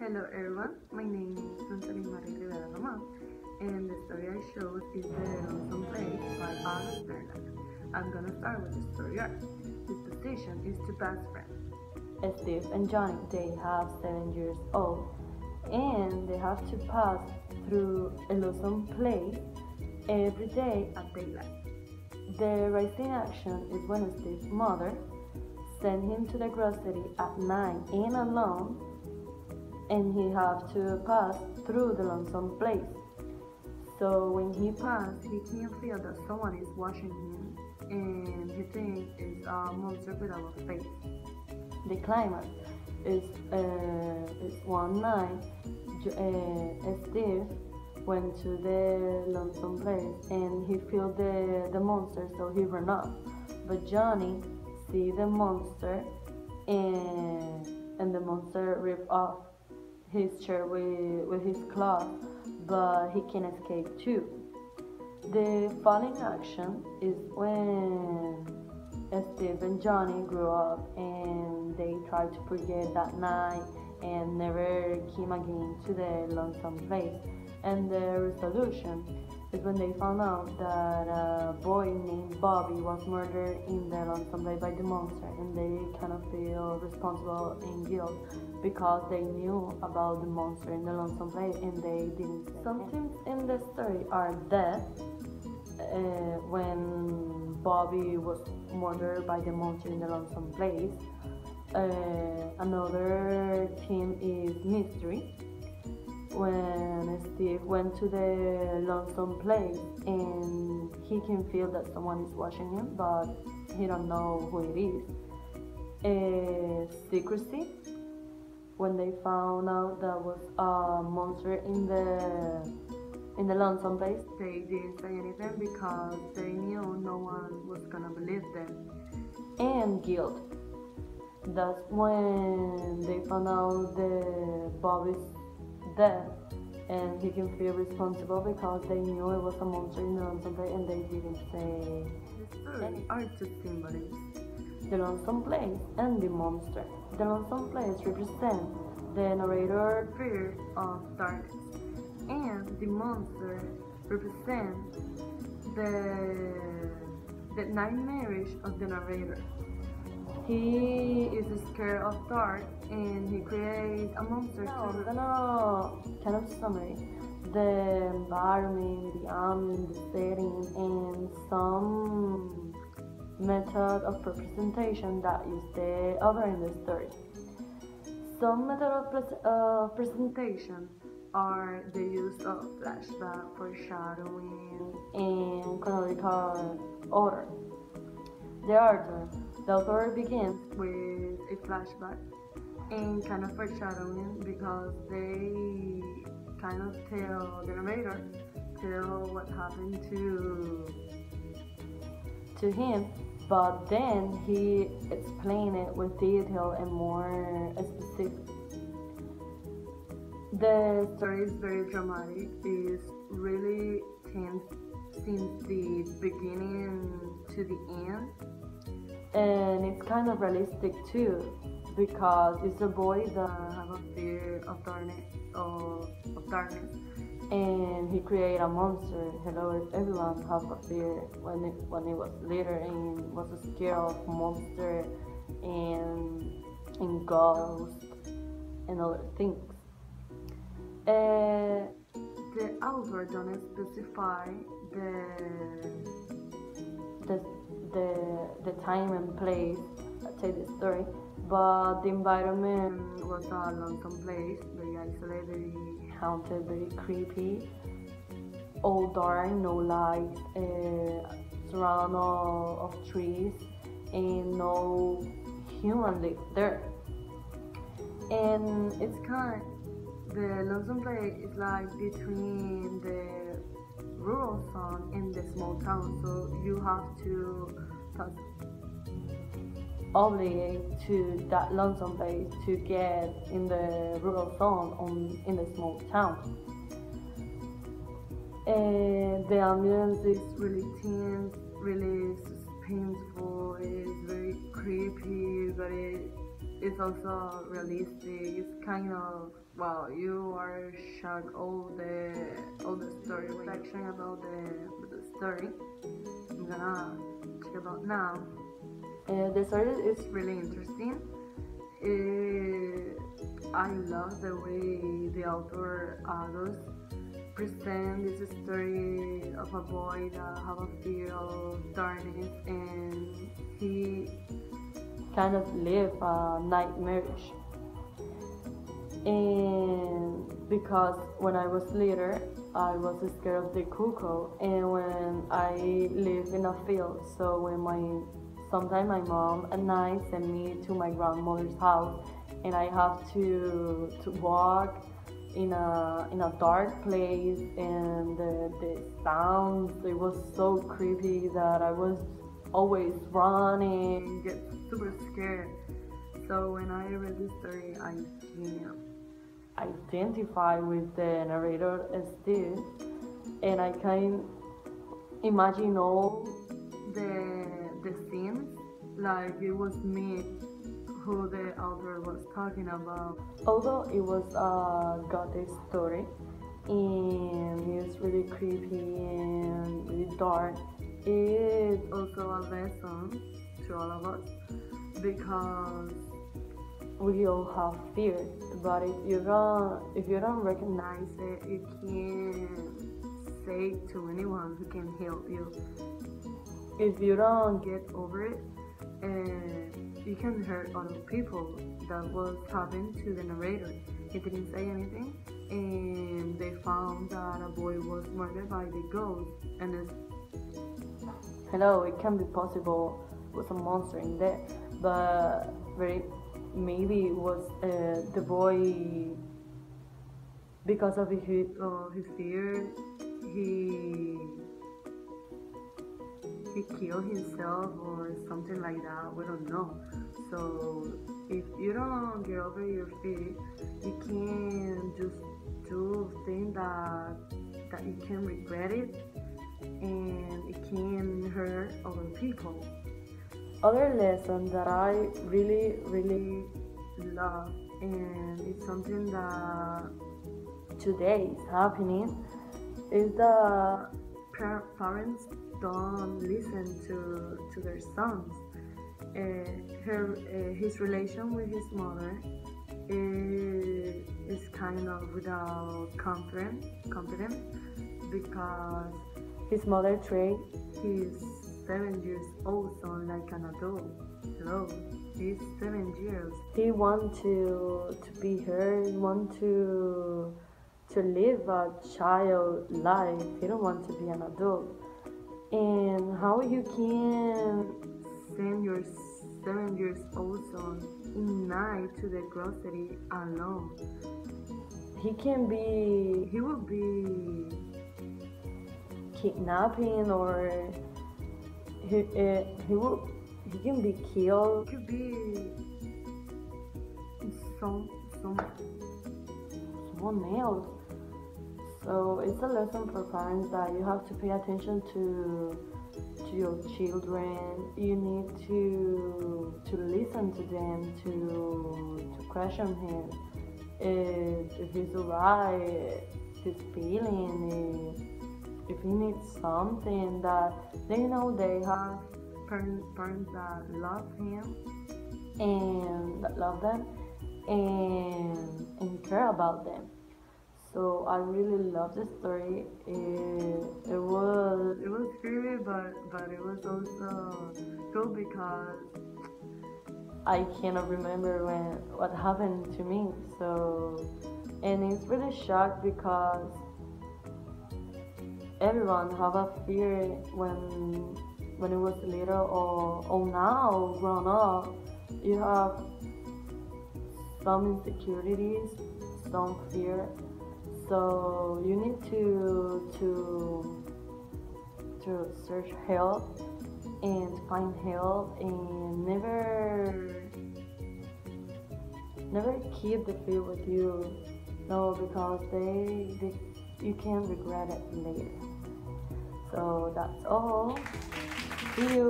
Hello everyone, my name is Natalie Marie Rivera Roman, and the story I chose is The Lonesome Place by August Bernard. I'm gonna start with the story arc. His position is to best friend. Steve and Johnny, they have seven years old, and they have to pass through a lonesome place every day at daylight. The rising action is when Steve's mother sent him to the grocery at night and alone, and he have to pass through the lonesome place. So when he passed, he can feel that someone is watching him, and he thinks it's a monster without a face. The climax is uh, is one night. Uh, Steve went to the lonesome place and he felt the, the monster so he ran off. But Johnny see the monster and and the monster rip off his chair with, with his claws but he can escape too. The falling action is when Steve and Johnny grew up and they tried to forget that night and never came again to the lonesome place. And the resolution is when they found out that a boy named Bobby was murdered in the lonesome place by the monster, and they kind of feel responsible and guilt because they knew about the monster in the lonesome place and they didn't. Some things in the story are death. Uh, when Bobby was murdered by the monster in the lonesome place. Uh, another theme is mystery when Steve went to the lonesome place and he can feel that someone is watching him, but he don't know who it is. Uh, secrecy when they found out there was a monster in the in the lonesome place. They didn't say anything because they knew no one was gonna believe them. And guilt. That's when they found out the Bobby's death and he can feel responsible because they knew it was a monster in the lonesome place and they didn't say any two symbols. The lonesome place and the monster. The lonesome place represents the narrator fear of darkness and the monster represents the the nightmarish of the narrator. He is scared of dark and he creates a monster no, I'm gonna kind of summary the environment, the ambient, the setting, and some method of representation that is the other in the story. Some method of pres uh, presentation are the use of flashback, foreshadowing, and chronological order. The author, the story begins with a flashback and kind of foreshadowing because they kind of tell the narrator tell what happened to to him. But then he explained it with detail and more specific. The story is very dramatic. It's really tense since the beginning to the end and it's kind of realistic too because it's a boy that have a fear of darkness of, of darkness. And he created a monster. Hello everyone have a fear. When it when he was little and was scared of monster and and ghosts and other things. Uh, the author don't specify the the the, the time and place I tell the story but the environment was a lonesome place, very isolated, very haunted, very creepy. All dark, no light, uh, surrounded of trees, and no human live there. And it's kind. of, The lonesome place is like between the rural zone in the small town, so you have to pass obligated to that lonesome place to get in the rural zone on in the small town. And the ambience is really tense, really suspenseful, it's very creepy, very it's also realistic. It's kind of wow. You are shocked all the all the story section about the the story. I'm gonna check about now. Uh, the story is really interesting. Uh, I love the way the author Agus present this story of a boy that have a fear of darkness and he kind of live a nightmarish. And because when I was little, I was scared of the cuckoo, and when I live in a field, so when my sometimes my mom at night send me to my grandmother's house, and I have to to walk in a in a dark place, and the the sounds it was so creepy that I was always running. get super scared. So when I read this story, I identify with the narrator Steve, and I can imagine all the the scenes like it was me who the author was talking about. although it was a gothic story and it's really creepy and really dark it Also a lesson to all of us because we all have fear but if you don't if you don't recognize it, you can't say to anyone who can help you. If you don't get over it and you can hurt other people that was happened to the narrator. He didn't say anything and they found that a boy was murdered by the ghost and hello it can be possible with a monster in there but very maybe it was uh, the boy because of his uh, his fear he he killed himself or something like that we don't know. So if you don't get over your fear you can just do things that that you can regret it and it can hurt other people other lesson that I really really love and it's something that today is happening is that par- parents don't listen to to their sons. Uh, her uh, his relation with his mother is, is kind of without confidence confidence because his mother treat he's seven years old son like an adult. Hello, he's seven years. he want to to be her he want to to live a child life he don't want to be an adult and how you can Send your seven years old son in night to the grocery alone. he can be He will be kidnapping or he, uh, he will he can be killed. Could be some some someone else so it's a lesson for parents that you have to pay attention to to your children. You need to to listen to them to to question him. If, if he's alright his feeling if he needs something that they know they have parents that love him and that love them and and care about them. So I really love the story. It, it was it was scary but but it was also cool because I cannot remember when what happened to me. So and it's really shocked because everyone have a fear when when it was little or or now grown up you have some insecurities, some fear. So you need to to to search help and find help and never never keep the fear with you. No, because they, they you can regret it later. So that's all. See you.